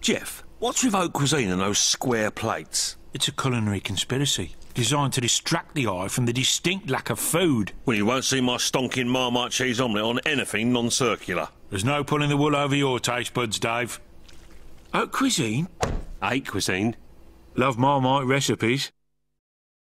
Jeff, what's with haute cuisine and those square plates? It's a culinary conspiracy designed to distract the eye from the distinct lack of food. Well, you won't see my stonking Marmite cheese omelette on anything non-circular. There's no pulling the wool over your taste buds, Dave. Haute cuisine? Haute cuisine. Love Marmite recipes.